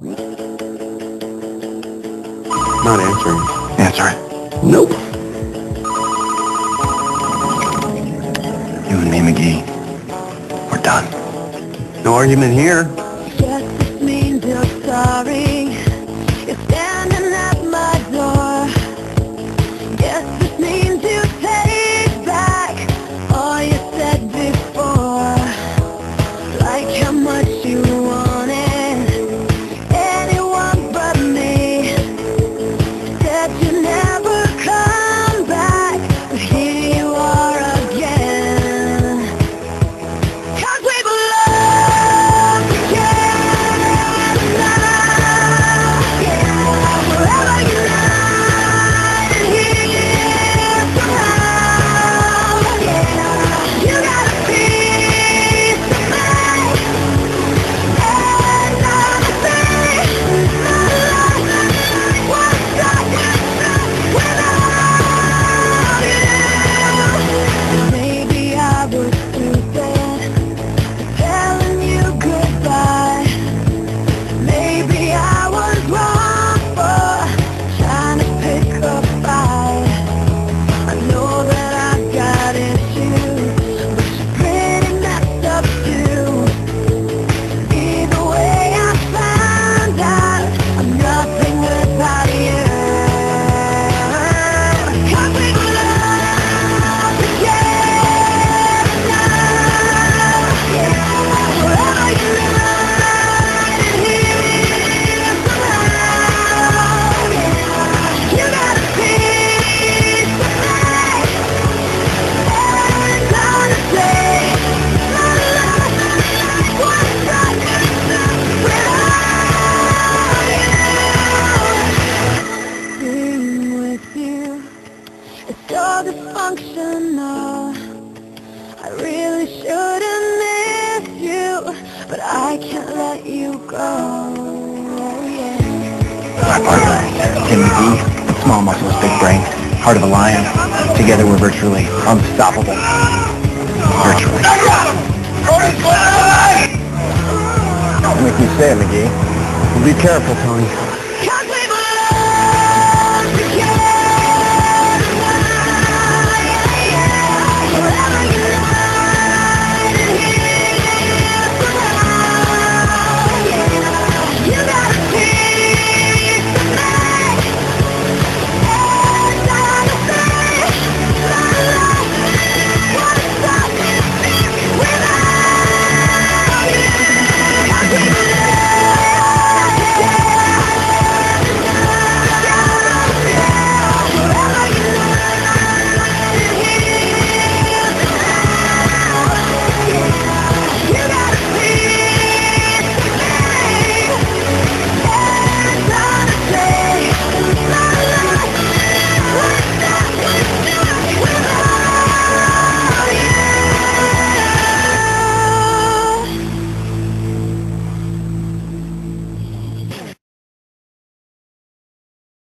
Not answering. Answer it. Nope. You and me, McGee. We're done. No argument here. Just means you're sorry. dysfunctional I really shouldn't miss you But I can't let you go oh, yeah. Black heartland, Timmy D, small muscles, big brain, heart of a lion. Together we're virtually unstoppable. Virtually. Make me say it, McGee. Be careful, Tony.